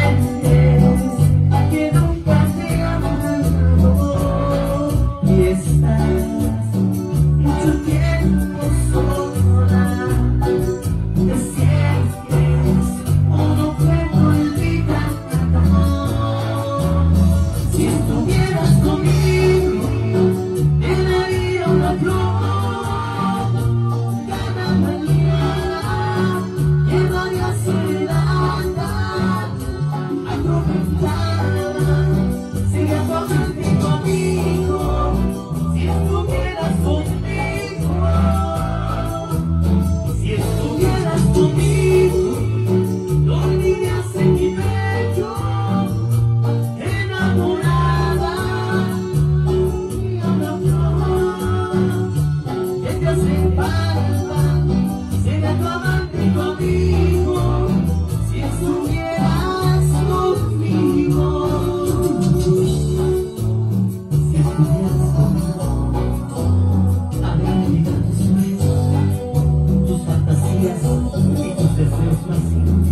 Thank you. Esses desejos assim